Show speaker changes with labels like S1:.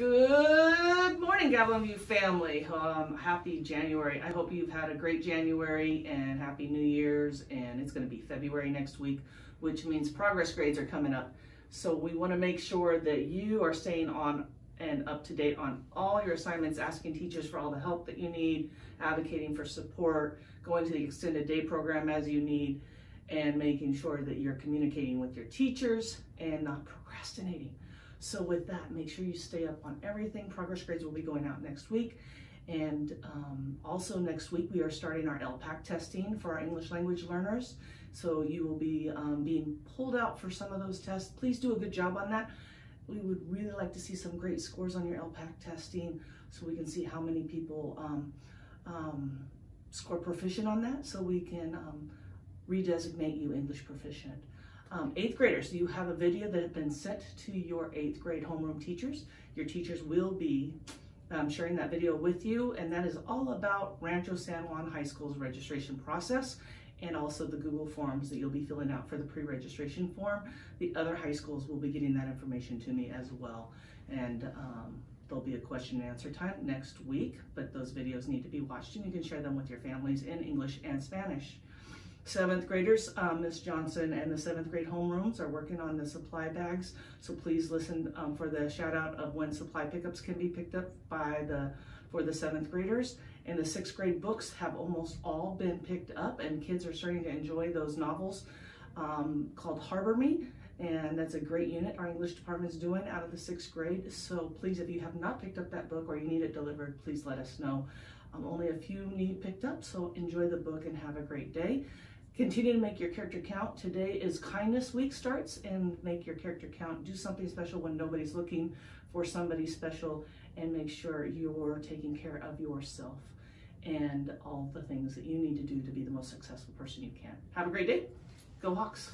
S1: Good morning, Gavilan View family. Um, happy January. I hope you've had a great January and happy New Year's. And it's going to be February next week, which means progress grades are coming up. So we want to make sure that you are staying on and up to date on all your assignments, asking teachers for all the help that you need, advocating for support, going to the extended day program as you need, and making sure that you're communicating with your teachers and not procrastinating. So with that, make sure you stay up on everything. Progress grades will be going out next week. And um, also next week, we are starting our ELPAC testing for our English language learners. So you will be um, being pulled out for some of those tests. Please do a good job on that. We would really like to see some great scores on your ELPAC testing so we can see how many people um, um score proficient on that so we can um, redesignate you English proficient. Um, eighth graders, so you have a video that has been sent to your eighth grade homeroom teachers. Your teachers will be um, sharing that video with you, and that is all about Rancho San Juan High School's registration process and also the Google Forms that you'll be filling out for the pre-registration form. The other high schools will be getting that information to me as well. And um, there'll be a question and answer time next week, but those videos need to be watched and you can share them with your families in English and Spanish. Seventh graders, um, Ms. Johnson and the seventh grade homerooms are working on the supply bags. So please listen um, for the shout out of when supply pickups can be picked up by the for the seventh graders. And the sixth grade books have almost all been picked up and kids are starting to enjoy those novels um, called Harbor Me. And that's a great unit our English department is doing out of the sixth grade. So please, if you have not picked up that book or you need it delivered, please let us know. Um, only a few need picked up, so enjoy the book and have a great day. Continue to make your character count. Today is kindness week starts and make your character count. Do something special when nobody's looking for somebody special and make sure you're taking care of yourself and all the things that you need to do to be the most successful person you can. Have a great day. Go Hawks.